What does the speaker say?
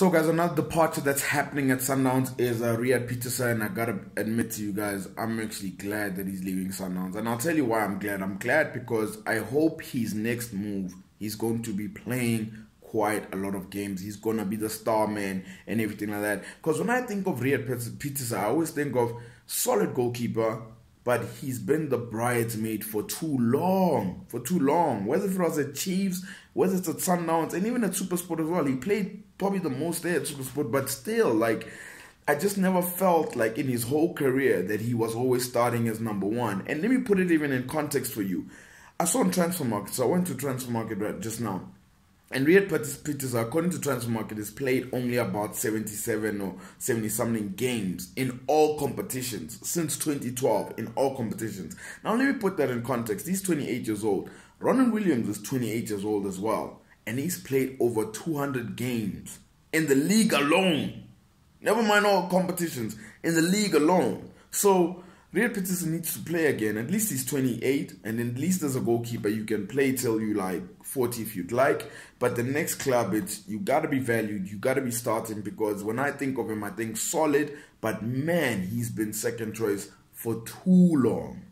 So, guys, another departure that's happening at Sundowns is uh, Reyaad and I gotta admit to you guys, I'm actually glad that he's leaving Sundowns, and I'll tell you why I'm glad. I'm glad because I hope his next move, he's going to be playing quite a lot of games. He's gonna be the star man and everything like that. Because when I think of Reyaad Pieterse, I always think of solid goalkeeper, but he's been the bridesmaid for too long. For too long. Whether it was at Chiefs, whether it's at Sundowns, and even at Supersport as well. He played probably the most there at Supersport, but still, like, I just never felt like in his whole career that he was always starting as number one. And let me put it even in context for you. I saw on Transfermarkt, so I went to Transfermarkt right just now. And Reyaad Pieterse, according to Transfermarkt, has played only about 77 or 70 something games in all competitions since 2012 in all competitions. Now, let me put that in context. He's 28 years old. Ronwen Williams is 28 years old as well. And he's played over 200 games in the league alone. Never mind all competitions, in the league alone. So, Reyaad Peterson needs to play again. At least he's 28, and at least as a goalkeeper, you can play till you like 40 if you'd like. But the next club, it's you got to be valued. You got to be starting because when I think of him, I think solid. But man, he's been second choice for too long.